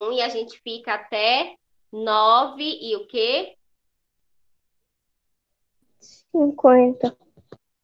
1 e a gente fica até 9 e o quê? 50.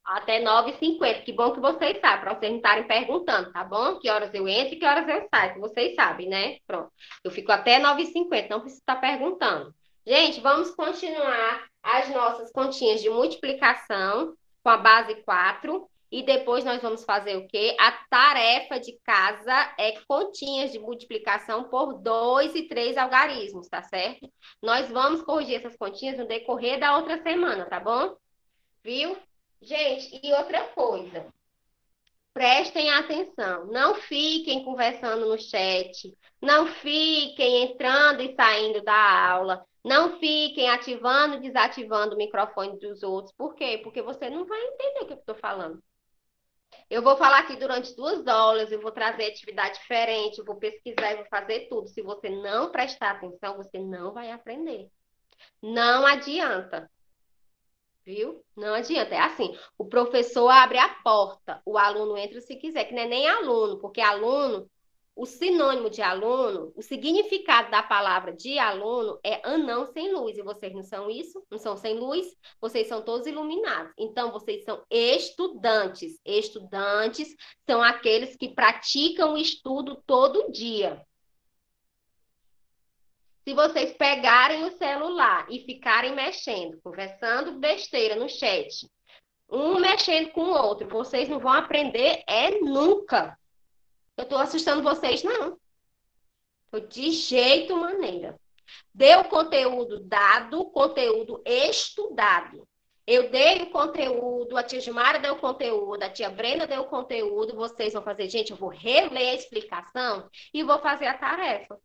Até 9h50. Que bom que vocês sabem, para vocês não estarem perguntando, tá bom? Que horas eu entro e que horas eu saio, que vocês sabem, né? Pronto. Eu fico até 9h50, não precisa estar perguntando. Gente, vamos continuar as nossas continhas de multiplicação com a base 4. E depois nós vamos fazer o quê? A tarefa de casa é continhas de multiplicação por dois e três algarismos, tá certo? Nós vamos corrigir essas continhas no decorrer da outra semana, tá bom? Viu? Gente, e outra coisa. Prestem atenção, não fiquem conversando no chat, não fiquem entrando e saindo da aula, não fiquem ativando e desativando o microfone dos outros. Por quê? Porque você não vai entender o que eu estou falando. Eu vou falar aqui durante duas aulas, eu vou trazer atividade diferente, eu vou pesquisar e vou fazer tudo. Se você não prestar atenção, você não vai aprender. Não adianta. Viu? Não adianta. É assim: o professor abre a porta, o aluno entra se quiser, que não é nem aluno, porque aluno, o sinônimo de aluno, o significado da palavra de aluno é anão sem luz. E vocês não são isso? Não são sem luz? Vocês são todos iluminados. Então, vocês são estudantes. Estudantes são aqueles que praticam o estudo todo dia. Se vocês pegarem o celular e ficarem mexendo, conversando besteira no chat, um mexendo com o outro, vocês não vão aprender é nunca. Eu estou assustando vocês, não. Tô de jeito maneira. Deu conteúdo dado, conteúdo estudado. Eu dei o conteúdo, a tia Gimara deu o conteúdo, a tia Brenda deu o conteúdo, vocês vão fazer, gente, eu vou reler a explicação e vou fazer a tarefa.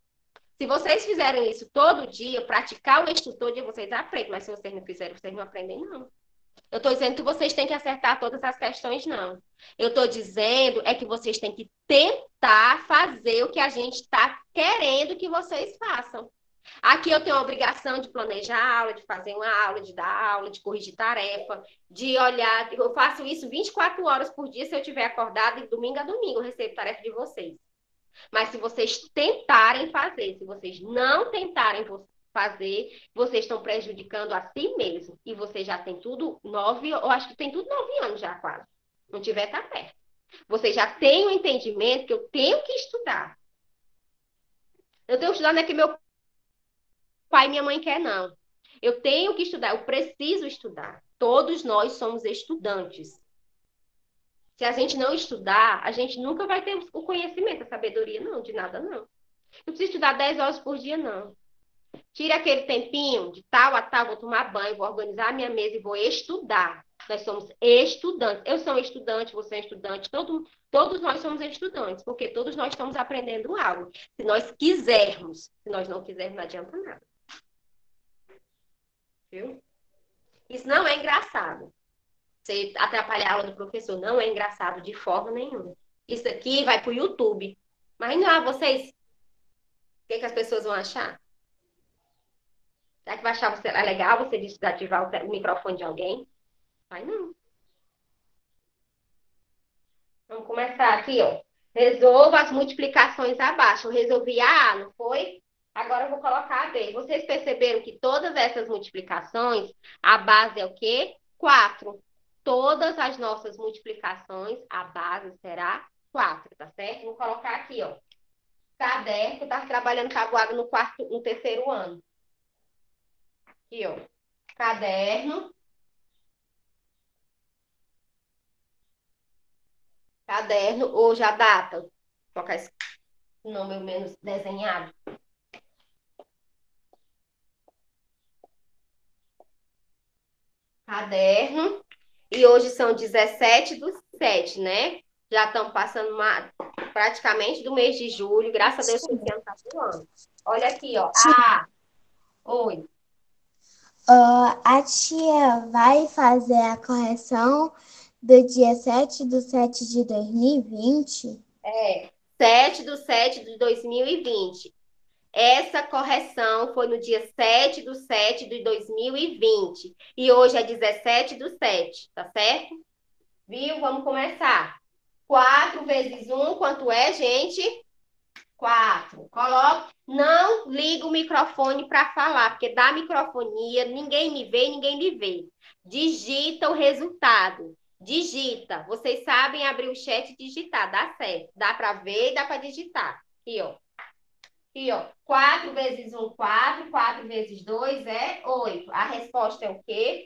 Se vocês fizerem isso todo dia, praticar o estudo todo dia, vocês aprendem. Mas se vocês não fizerem, vocês não aprendem, não. Eu estou dizendo que vocês têm que acertar todas as questões, não. Eu estou dizendo é que vocês têm que tentar fazer o que a gente está querendo que vocês façam. Aqui eu tenho a obrigação de planejar aula, de fazer uma aula, de dar aula, de corrigir tarefa, de olhar. Eu faço isso 24 horas por dia se eu estiver acordada e domingo a domingo eu recebo tarefa de vocês. Mas se vocês tentarem fazer, se vocês não tentarem fazer, vocês estão prejudicando a si mesmo. E você já tem tudo nove, eu acho que tem tudo nove anos já quase. Não tiver, tá perto. Você já tem o entendimento que eu tenho que estudar. Eu tenho que estudar, não é que meu pai e minha mãe quer, não. Eu tenho que estudar, eu preciso estudar. Todos nós somos estudantes. Se a gente não estudar, a gente nunca vai ter o conhecimento, a sabedoria, não, de nada, não. Não precisa estudar 10 horas por dia, não. Tire aquele tempinho de tal a tal, vou tomar banho, vou organizar a minha mesa e vou estudar. Nós somos estudantes. Eu sou estudante, você é estudante, todo, todos nós somos estudantes, porque todos nós estamos aprendendo algo. Se nós quisermos, se nós não quisermos, não adianta nada. Viu? Isso não é engraçado você atrapalhar a aula do professor. Não é engraçado de forma nenhuma. Isso aqui vai para o YouTube. Mas não, ah, vocês. O que, que as pessoas vão achar? Será que vai achar você é legal você desativar o microfone de alguém? Vai não. Vamos começar aqui, ó. Resolva as multiplicações abaixo. Eu resolvi a A, não foi? Agora eu vou colocar a B. Vocês perceberam que todas essas multiplicações, a base é o quê? 4 todas as nossas multiplicações, a base será 4, tá certo? Vou colocar aqui, ó. Caderno, tá trabalhando tabuada no quarto, no terceiro ano. Aqui, ó. Caderno. Caderno, hoje a data. Vou colocar esse nome menos desenhado. Caderno. E hoje são 17 do 7, né? Já estamos passando uma, praticamente do mês de julho. Graças a Deus esse ano está voando. Olha aqui, ó. Ah, oi. Uh, a tia vai fazer a correção do dia 7 do 7 de 2020? É, 7 do 7 de 2020. Essa correção foi no dia 7 do 7 de 2020. E hoje é 17 do 7, tá certo? Viu? Vamos começar. 4 vezes 1, quanto é, gente? 4. Coloque, não liga o microfone para falar, porque dá microfonia, ninguém me vê, ninguém me vê. Digita o resultado. Digita. Vocês sabem abrir o chat e digitar, dá certo. Dá para ver e dá para digitar. Aqui, ó. Aqui, ó. 4 vezes 1, 4. 4 vezes 2 é 8. A resposta é o quê?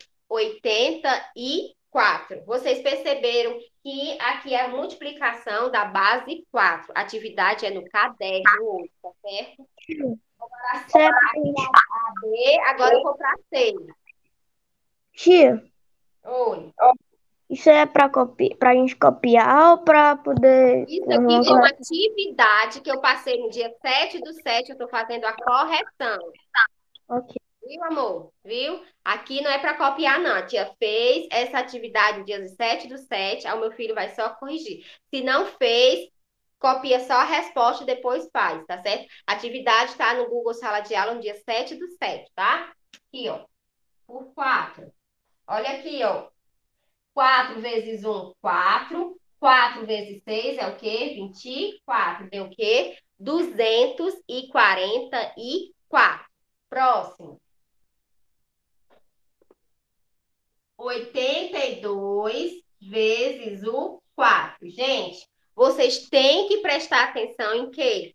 84. Vocês perceberam que aqui é a multiplicação da base 4. A atividade é no caderno hoje, tá certo? Agora, certo. A B, agora eu vou para C. Tia. Oi. Isso é para copi a gente copiar ou para poder. Isso aqui é uma atividade que eu passei no dia 7 do 7, eu estou fazendo a correção. Ok. Viu, amor? Viu? Aqui não é para copiar, não. A tia fez essa atividade no dia 7 do 7, aí o meu filho vai só corrigir. Se não fez, copia só a resposta e depois faz, tá certo? A atividade está no Google Sala de Aula no dia 7 do 7, tá? Aqui, ó. Por 4. Olha aqui, ó. 4 vezes 1, 4. 4 vezes 6 é o quê? 24. Deu o quê? 244. Próximo. 82 vezes o 4. Gente, vocês têm que prestar atenção em quê?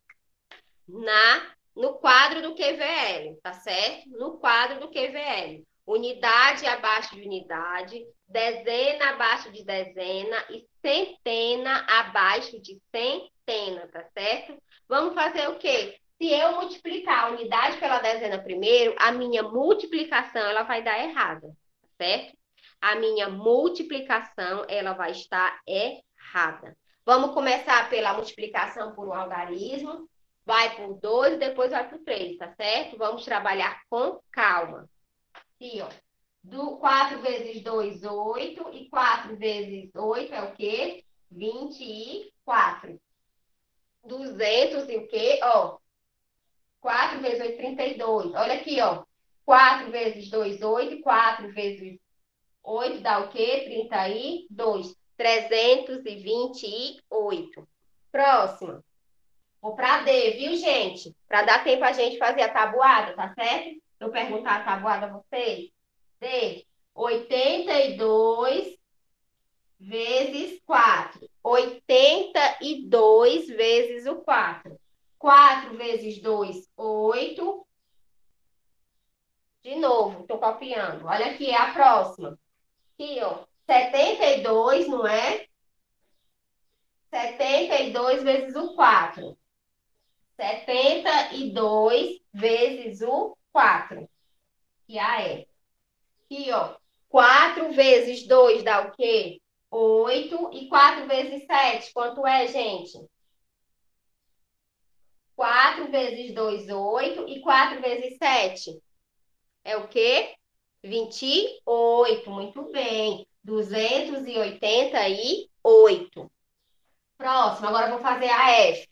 Na, no quadro do QVL, tá certo? No quadro do QVL. Unidade abaixo de unidade, dezena abaixo de dezena e centena abaixo de centena, tá certo? Vamos fazer o quê? Se eu multiplicar a unidade pela dezena primeiro, a minha multiplicação ela vai dar errada, tá certo? A minha multiplicação ela vai estar errada. Vamos começar pela multiplicação por um algarismo. Vai por 2 e depois vai por 3, tá certo? Vamos trabalhar com calma. Aqui, ó. Do 4 vezes 2, 8. E 4 vezes 8 é o quê? 24. 200 e o quê? Ó. 4 vezes 8, 32. Olha aqui, ó. 4 vezes 2, 8. 4 vezes 8 dá o quê? 32. 328. Próximo. Vou para D, viu, gente? Para dar tempo a gente fazer a tabuada, tá certo? Eu perguntar a tabuada a vocês. D. 82 vezes 4. 82 vezes o 4. 4 vezes 2, 8. De novo, estou copiando. Olha aqui, é a próxima. Aqui, ó. 72, não é? 72 vezes o 4. 72 vezes o 4. Que A é. Aqui, ó. 4 vezes 2 dá o quê? 8. E 4 vezes 7, quanto é, gente? 4 vezes 2, 8. E 4 vezes 7 é o quê? 28, muito bem. 288. Próximo, agora vou fazer a F.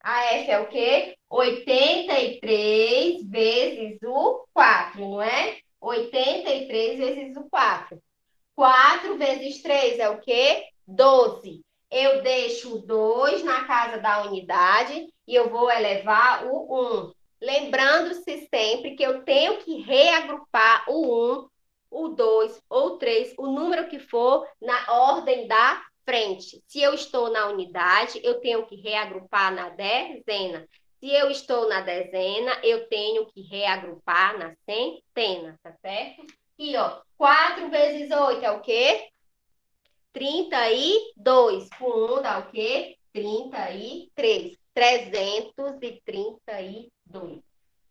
A F é o quê? 83 vezes o 4, não é? 83 vezes o 4. 4 vezes 3 é o quê? 12. Eu deixo o 2 na casa da unidade e eu vou elevar o 1. Lembrando-se sempre que eu tenho que reagrupar o 1, o 2 ou o 3, o número que for, na ordem da frente. Se eu estou na unidade, eu tenho que reagrupar na dezena. Se eu estou na dezena, eu tenho que reagrupar na centena, tá certo? E, ó, 4 vezes 8 é o quê? 32. Com 1 dá o quê? 33. 332.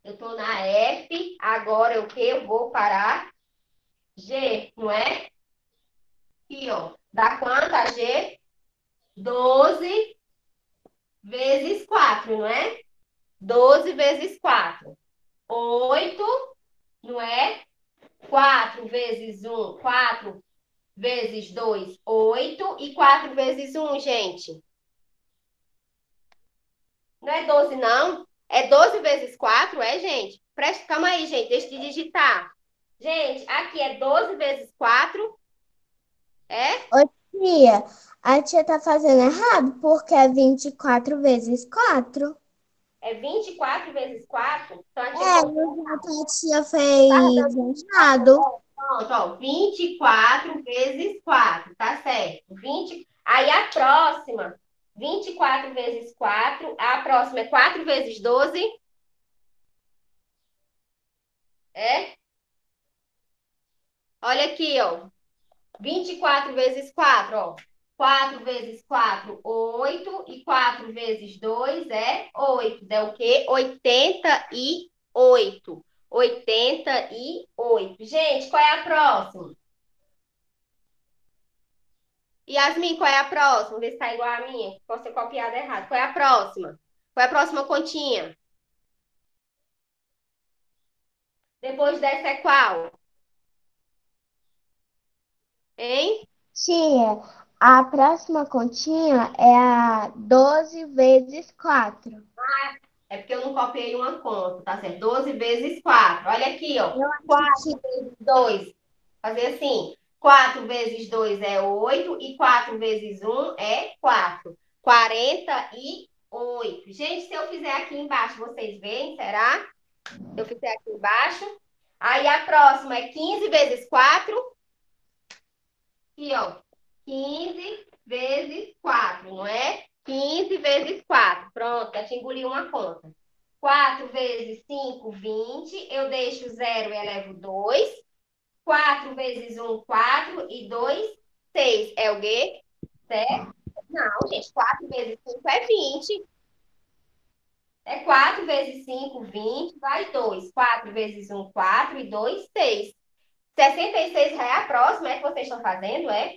Eu estou na F, agora o que? Eu vou para G, não é? Aqui, ó. Dá quanto a G? 12 vezes 4, não é? 12 vezes 4. 8, não é? 4 vezes 1, 4 vezes 2, 8. E 4 vezes 1, gente? Não é 12, não? É 12 vezes 4, é, gente? Presta, calma aí, gente, deixa de digitar. Gente, aqui é 12 vezes 4. É? tia, a tia tá fazendo errado, porque é 24 vezes 4. É 24 vezes 4? Então a tia É, que a tia fez errado. Pronto, ó, 24 vezes 4, tá certo. 20. Aí a próxima, 24 vezes 4, a próxima é 4 vezes 12. É? Olha aqui, ó. 24 vezes 4, ó. 4 vezes 4, 8. E 4 vezes 2 é 8. Dá o quê? 88. 88. Gente, qual é a próxima? Yasmin, qual é a próxima? Vê se tá igual a minha. Posso ter copiado errado. Qual é a próxima? Qual é a próxima continha? Depois dessa é qual? Hein? Tia, a próxima continha é a 12 vezes 4. É porque eu não copiei uma conta, tá certo? 12 vezes 4. Olha aqui, ó. 4 vezes 2. Fazer assim. 4 vezes 2 é 8 e 4 vezes 1 é 4. 48. Gente, se eu fizer aqui embaixo, vocês veem, será? Se eu fizer aqui embaixo. Aí a próxima é 15 vezes 4. Aqui, ó. 15 vezes 4, não é? 15 vezes 4. Pronto, já te engoli uma conta. 4 vezes 5, 20. Eu deixo 0 e elevo 2. 4 vezes 1, 4. E 2, 6. É o quê? Certo? Não, gente. 4 vezes 5 é 20. É 4 vezes 5, 20. Vai 2. 4 vezes 1, 4. E 2, 6. 66 é a próxima, é que vocês estão fazendo, é?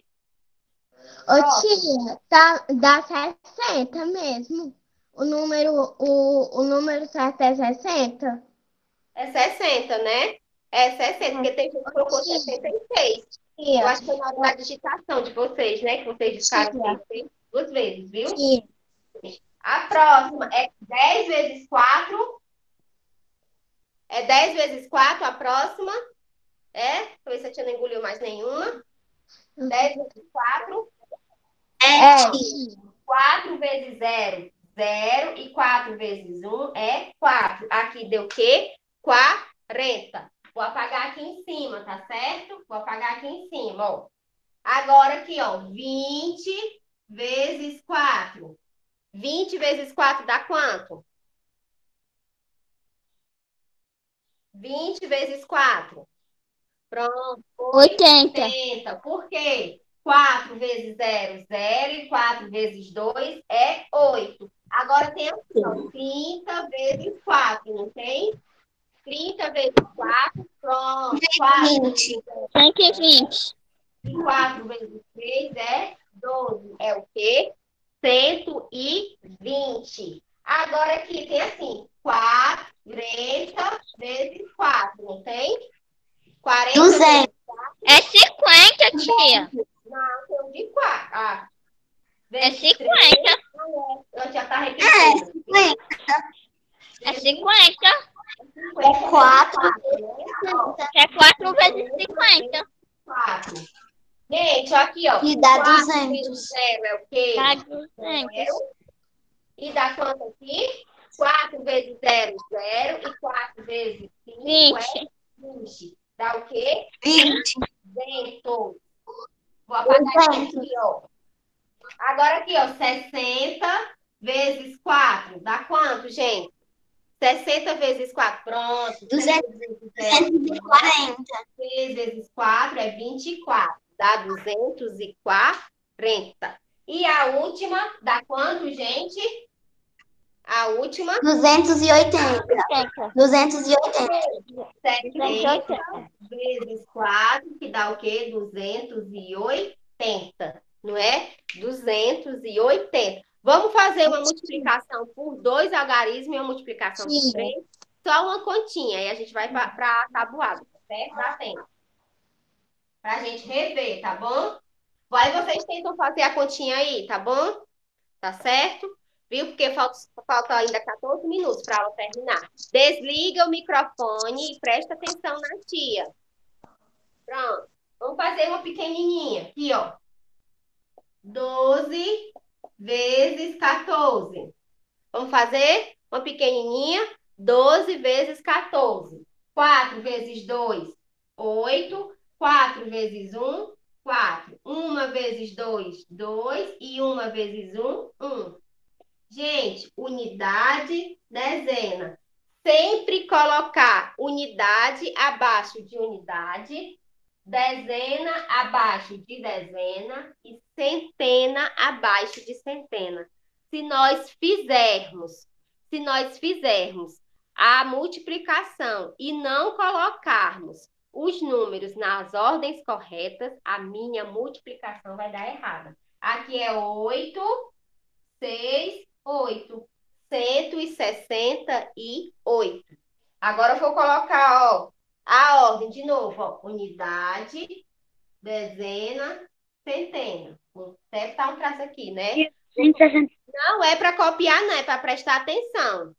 Ô, tia, tá, dá 60 mesmo. O número, o, o número certo é 60? É 60, né? É 60, porque tem gente que colocou Tia. 66. Eu acho que foi na hora da digitação de vocês, né? Que vocês. 66 duas vezes, viu? tia, A próxima é 10 vezes 4. É 10 vezes 4 a próxima. É? Deixa eu ver se a tia não engoliu mais nenhuma. 10 vezes 4. é, tia. 4 vezes 0, 0. E 4 vezes 1 é 4. Aqui deu o quê? 40. Vou apagar aqui em cima, tá certo? Vou apagar aqui em cima, ó. Agora aqui, ó. 20 vezes 4. 20 vezes 4 dá quanto? 20 vezes 4. Pronto. 80. 80. Por quê? 4 vezes 0, 0. E 4 vezes 2 é 8. Agora tem aqui, ó, 30 vezes 4, não tem? 30 vezes 4, pronto. 4 vezes 120. e 4 vezes 3 é 12. É o quê? 120. Agora aqui tem assim, 40 vezes 4, não tem? 40 200. vezes É 50, tia. Não, tem um de 4. Ah. É Vezes 50. três, não é. Eu já tá repetindo. É 50. É 4. É 4 vezes 50. 4. Gente, aqui, ó. E dá 4 200. vezes 0 é o quê? Dá 200. Zero. E dá quanto aqui? 4 vezes 0, 0. E 4 vezes 5 é 20. 20. Dá o quê? 20. 200. Vou apagar isso aqui, ó. Agora aqui, ó. 60 vezes 4. Dá quanto, gente? 60 vezes 4. Pronto. 200. 6 vezes 0. 240. 6 vezes 4 é 24. Dá 240. E a última dá quanto, gente? A última, 280. 280. 70 vezes 4, que dá o quê? 280, não é? 280. Vamos fazer uma multiplicação por dois algarismos e uma multiplicação por Sim. três? Só uma continha, aí a gente vai para a tabuada, certo? Dá tempo. Para a gente rever, tá bom? Aí vocês tentam fazer a continha aí, tá bom? Tá certo? Viu? Porque falta, falta ainda 14 minutos para ela terminar. Desliga o microfone e presta atenção na tia. Pronto. Vamos fazer uma pequenininha. Aqui, ó. 12 vezes 14. Vamos fazer uma pequenininha? 12 vezes 14. 4 vezes 2, 8. 4 vezes 1, 4. 1 vezes 2, 2. E 1 vezes 1, 1. Gente, unidade, dezena. Sempre colocar unidade abaixo de unidade, dezena abaixo de dezena e centena abaixo de centena. Se nós fizermos, se nós fizermos a multiplicação e não colocarmos os números nas ordens corretas, a minha multiplicação vai dar errada. Aqui é 8, 6, 8. 168. Agora eu vou colocar, ó, a ordem de novo, ó, unidade, dezena, centena. Deve estar um traço aqui, né? Não é para copiar, não, é para prestar atenção.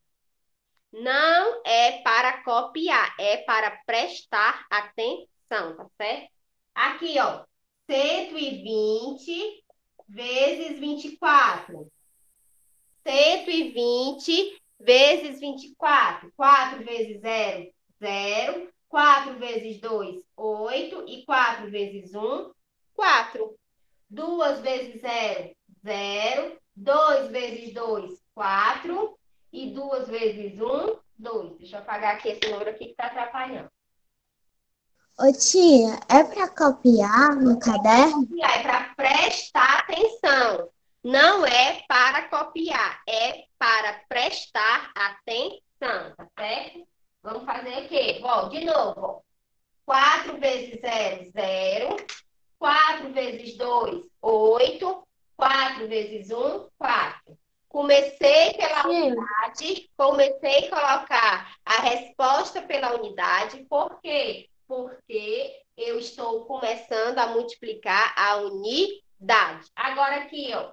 Não é para copiar, é para prestar atenção, tá certo? Aqui, ó, 120 vezes 24. 120 vezes 24. 4 vezes 0, 0. 4 vezes 2, 8. E 4 vezes 1, 4. 2 vezes 0, 0. 2 vezes 2, 4. E 2 vezes 1, 2. Deixa eu apagar aqui esse número aqui que está atrapalhando. Ô tia, é para copiar no caderno? É para prestar atenção. Não é para copiar, é para prestar atenção, tá certo? Vamos fazer aqui, ó, de novo. 4 vezes 0, 0. 4 vezes 2, 8. 4 vezes 1, 4. Comecei pela Sim. unidade, comecei a colocar a resposta pela unidade, por quê? Porque eu estou começando a multiplicar a unidade. Agora aqui, ó,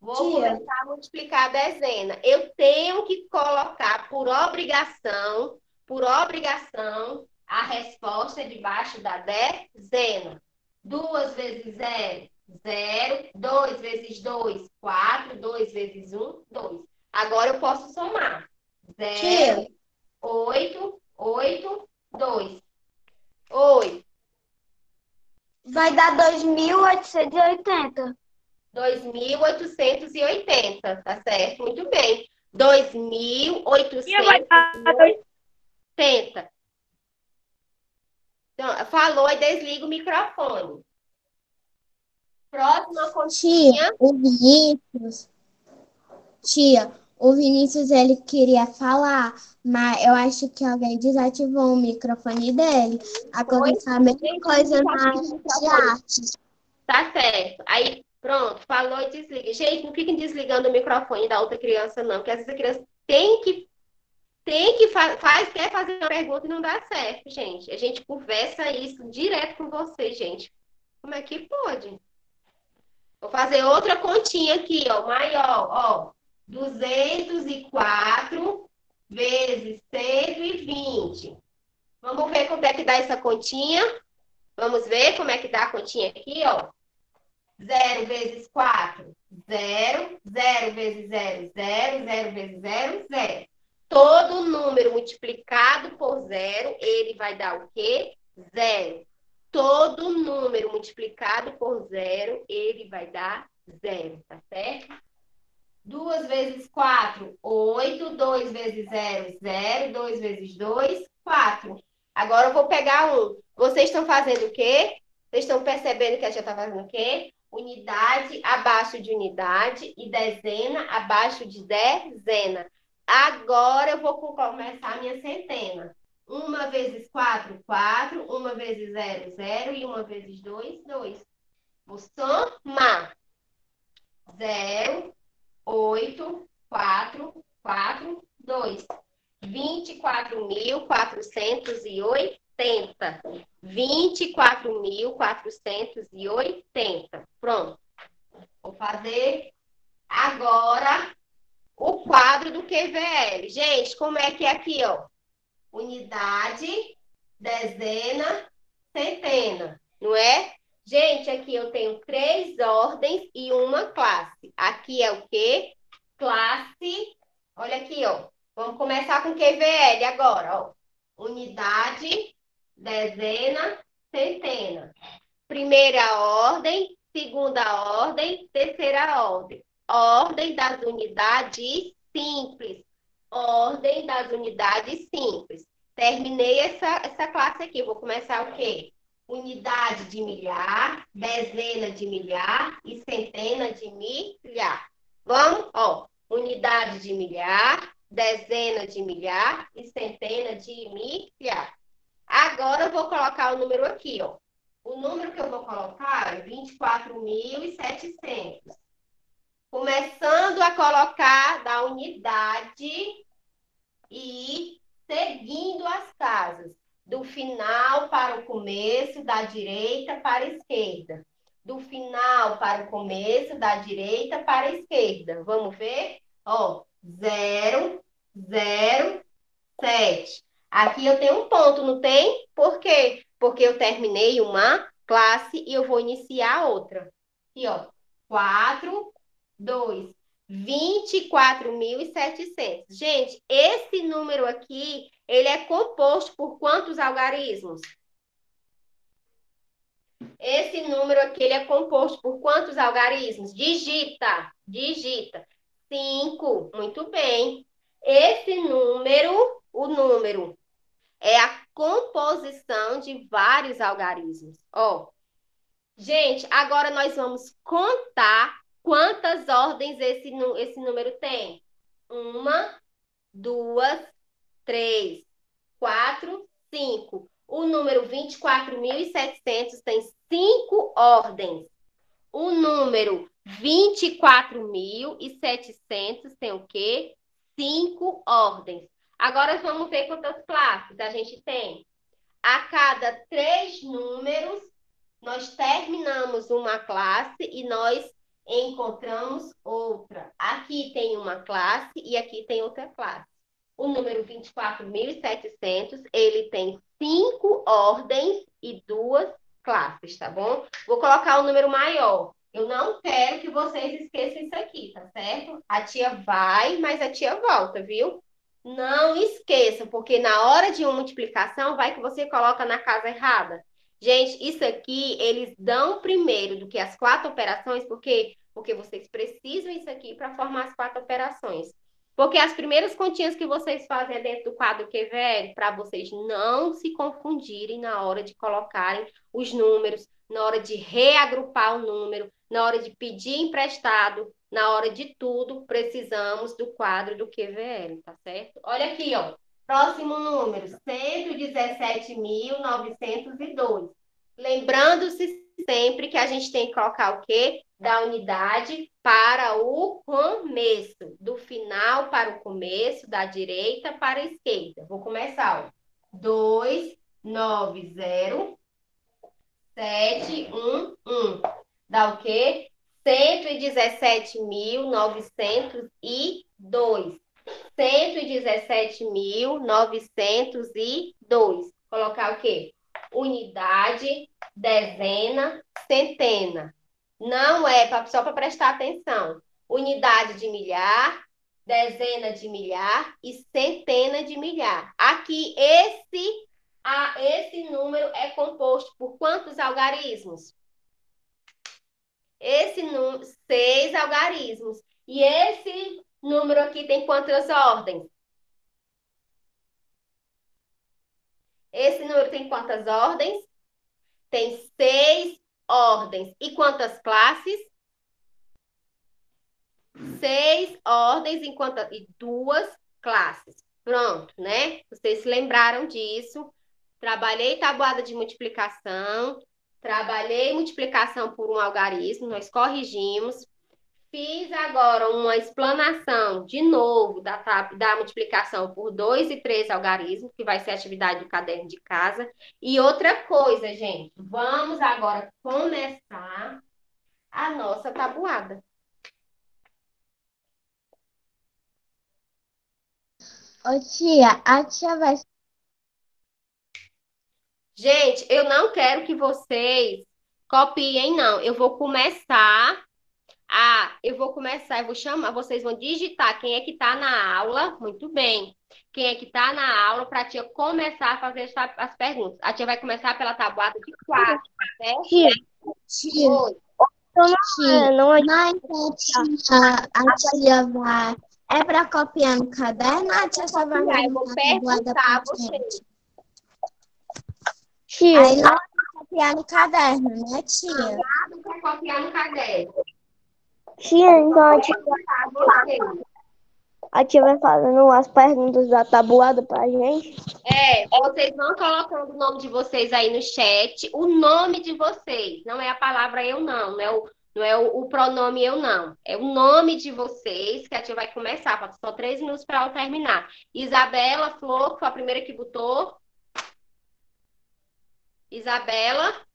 Vou Tia. começar a multiplicar a dezena. Eu tenho que colocar por obrigação, por obrigação, a resposta debaixo da dezena. Duas vezes zero, zero. Dois vezes dois, quatro. Dois vezes um, dois. Agora eu posso somar. Zero, oito, oito, dois. Oi. Vai dar 2.880. 2.880, tá certo? Muito bem. 2.880. Então, falou e desliga o microfone. Próxima continha. Tia, o Vinícius. Tia, o Vinícius ele queria falar, mas eu acho que alguém desativou o microfone dele. Aconteceu a mesma coisa na arte. Tá certo. Aí Pronto, falou e desliga. Gente, não fiquem desligando o microfone da outra criança, não, porque às vezes a criança tem que tem que fa faz, quer fazer uma pergunta e não dá certo, gente. A gente conversa isso direto com você, gente. Como é que pode? Vou fazer outra continha aqui, ó, maior, ó. 204 vezes 120. Vamos ver como é que dá essa continha? Vamos ver como é que dá a continha aqui, ó. 0 vezes 4, 0. 0 vezes 0, 0. 0 vezes 0, 0. Todo número multiplicado por 0, ele vai dar o quê? 0. Todo número multiplicado por 0, ele vai dar 0, tá certo? 2 vezes 4, 8. 2 vezes 0, 0. 2 vezes 2, 4. Agora eu vou pegar um. Vocês estão fazendo o quê? Vocês estão percebendo que a gente está fazendo o quê? Unidade abaixo de unidade e dezena abaixo de dezena. Agora eu vou começar a minha centena. Uma vezes quatro, quatro. Uma vezes zero, zero. E uma vezes dois, dois. Vou somar. Zero, oito, quatro, quatro, dois. Vinte e quatro mil quatrocentos e oito. 24.480. Pronto. Vou fazer agora o quadro do QVL. Gente, como é que é aqui, ó? Unidade, dezena, centena, não é? Gente, aqui eu tenho três ordens e uma classe. Aqui é o quê? Classe. Olha aqui, ó. Vamos começar com QVL agora, ó. Unidade, dezena, centena. Primeira ordem, segunda ordem, terceira ordem. Ordem das unidades simples. Ordem das unidades simples. Terminei essa, essa classe aqui. Vou começar o quê? unidade de milhar, dezena de milhar e centena de milhar. Vamos? Ó, unidade de milhar, dezena de milhar e centena de milhar. Agora eu vou colocar o número aqui, ó. O número que eu vou colocar é 24.700. Começando a colocar da unidade e seguindo as casas do final para o começo, da direita para a esquerda. Do final para o começo, da direita para a esquerda. Vamos ver? Ó, 0, 0, 7. Aqui eu tenho um ponto, não tem? Por quê? Porque eu terminei uma classe e eu vou iniciar outra. Aqui, ó, 4, 2, 24.700. Gente, esse número aqui, ele é composto por quantos algarismos? Esse número aqui, ele é composto por quantos algarismos? Digita, digita. 5, muito bem. Esse número, o número, é a composição de vários algarismos. Ó, gente, agora nós vamos contar Quantas ordens esse, esse número tem? Uma, duas, três, quatro, cinco. O número 24.700 tem cinco ordens. O número 24.700 tem o quê? Cinco ordens. Agora vamos ver quantas classes a gente tem. A cada três números, nós terminamos uma classe e nós encontramos outra. Aqui tem uma classe e aqui tem outra classe. O número 24.700, ele tem cinco ordens e duas classes, tá bom? Vou colocar o um número maior. Eu não quero que vocês esqueçam isso aqui, tá certo? A tia vai, mas a tia volta, viu? Não esqueça, porque na hora de uma multiplicação, vai que você coloca na casa errada. Gente, isso aqui eles dão primeiro do que as quatro operações, porque porque vocês precisam isso aqui para formar as quatro operações. Porque as primeiras continhas que vocês fazem é dentro do quadro QVL, para vocês não se confundirem na hora de colocarem os números, na hora de reagrupar o número, na hora de pedir emprestado, na hora de tudo, precisamos do quadro do QVL, tá certo? Olha aqui, ó. Próximo número, 117.902. Lembrando-se sempre que a gente tem que colocar o quê? Da unidade para o começo, do final para o começo, da direita para a esquerda. Vou começar, ó. 2, 9, 0, 7, 1, 1. Dá o quê? 117.902. 117.902. Colocar o quê? Unidade, dezena, centena. Não é pra, só para prestar atenção. Unidade de milhar, dezena de milhar e centena de milhar. Aqui, esse, a, esse número é composto por quantos algarismos? Esse número, seis algarismos. E esse número aqui tem quantas ordens? Esse número tem quantas ordens? Tem seis ordens. E quantas classes? Seis ordens em quantas? e duas classes. Pronto, né? Vocês se lembraram disso. Trabalhei tabuada de multiplicação, trabalhei multiplicação por um algarismo, nós corrigimos. Fiz agora uma explanação de novo da, da multiplicação por dois e três algarismos, que vai ser a atividade do caderno de casa. E outra coisa, gente, vamos agora começar a nossa tabuada. Ô tia, a tia vai. Gente, eu não quero que vocês Copiem, não. Eu vou começar a. Eu vou começar, eu vou chamar, vocês vão digitar quem é que está na aula. Muito bem. Quem é que está na aula para a tia começar a fazer as perguntas. A tia vai começar pela tabuada de quatro, certo? Tia, tia. Oi. Tia, Não é a, a tia vai. É para copiar no caderno a tia só vai eu vou perguntar a vocês. Tia. Aí não vai copiar no caderno, né, tia? Cuidado para copiar no caderno. Tia, então a tia, a tia vai fazendo as perguntas da tabuada pra gente. É, vocês vão colocando o nome de vocês aí no chat, o nome de vocês, não é a palavra eu não, não é o, não é o, o pronome eu não, é o nome de vocês que a tia vai começar, falta só três minutos para ela terminar. Isabela, Flor, que foi a primeira que botou. Isabela.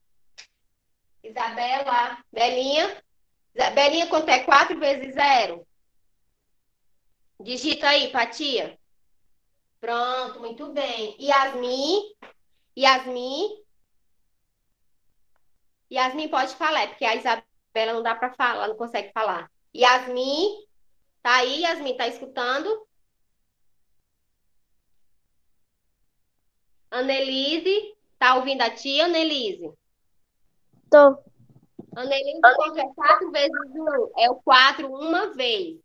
Isabela, Belinha. Belinha, quanto é 4 vezes 0? Digita aí, pra tia. Pronto, muito bem. Yasmin. Yasmin. Yasmin pode falar, é porque a Isabela não dá para falar, não consegue falar. Yasmin. Tá aí, Yasmin, tá escutando? Annelise. Tá ouvindo a tia, Annelise? Tô. Annelise, quanto é 4 vezes 1? É o 4 uma vez.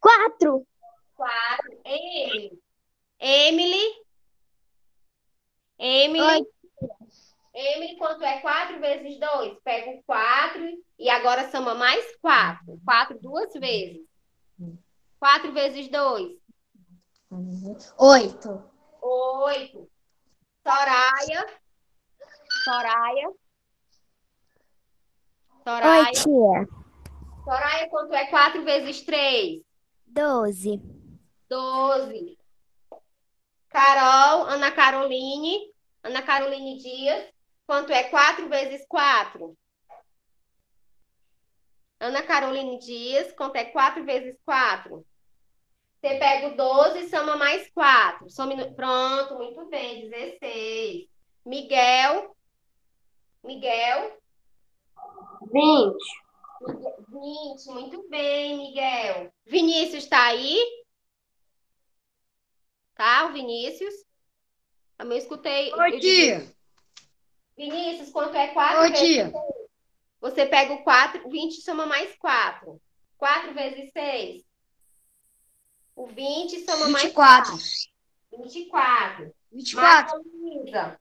Quatro. 4. Emily. Emily. Emily. Emily, quanto é 4 vezes 2? Pega o 4 e agora soma mais 4. 4 duas vezes. 4 vezes 2. Oito. 8. Soraya. Soraya. Soraya. tia. Soraya, quanto é 4 vezes 3? Doze. 12. Carol, Ana Caroline. Ana Caroline Dias. Quanto é 4 vezes 4? Ana Caroline Dias. Quanto é 4 vezes 4? Você pega o 12 e soma mais 4. Some Pronto, muito bem. 16. Miguel. Miguel. 20. 20. Muito bem, Miguel. Vinícius está aí? Tá, o Vinícius? Também escutei. Oi, tia. Vinícius, quanto é 4 Oi, vezes tia. Você pega o 4, 20 e soma mais 4. 4 vezes 6. O 20 soma mais 24. 24. 24. Maria Luísa.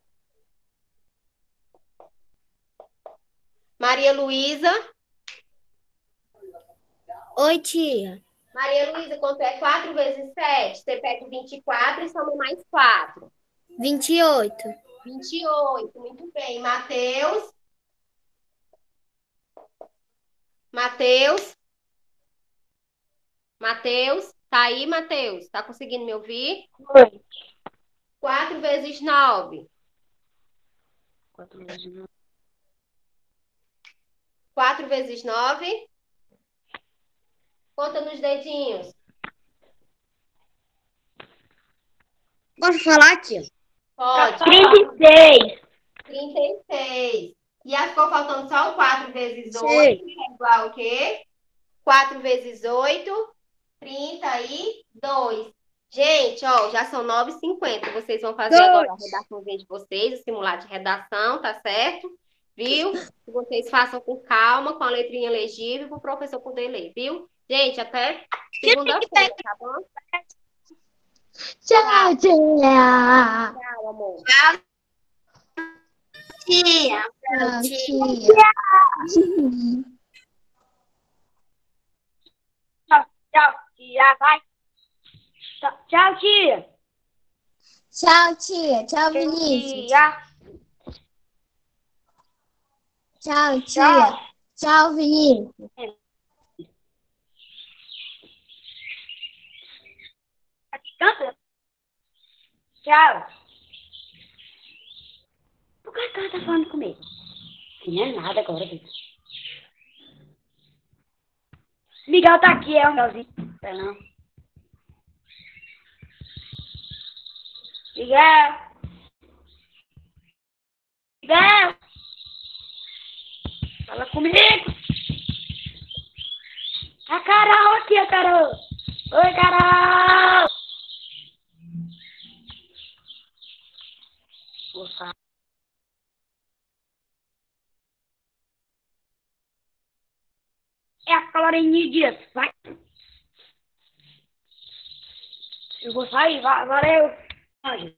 Maria Luísa. Oi, tia. Maria Luísa, quanto é 4 vezes 7? Você pega o 24 e soma mais 4. Vinte e oito. 28. Muito bem. Mateus. Mateus. Mateus. Tá aí, Mateus? Tá conseguindo me ouvir? Oi. 4 vezes 9. 4 vezes 9. Conta nos dedinhos. Posso falar, tia? Pode. 36. 36. E aí ficou faltando só o 4 vezes 8, Sei. que é igual o quê? 4 vezes 8, 32. Gente, ó, já são 9h50. Vocês vão fazer Dois. agora a redaçãozinha de vocês, o simulado de redação, tá certo? Viu? Que vocês façam com calma, com a letrinha legível, para o professor poder ler, viu? Gente, até segunda-feira, tá bom? Tchau, tia. Tchau, amor. Tia. Tchau, tia. Tchau, tia. Vai. Tchau, tchau, tia. Tchau, tia. Tchau, Vinícius. Tia. Tchau, tia. Tchau, Vinícius. Canta. Tchau. Por que ela tá falando comigo? Não é nada agora, Vitor. Miguel tá aqui, é o Miguelzinho. Tá não. Miguel. Miguel. Fala comigo. A Carol aqui, a Carol. Oi, Carol. Falar. É a Florinha Dias, vai. Eu vou sair, va- valeu. Ai.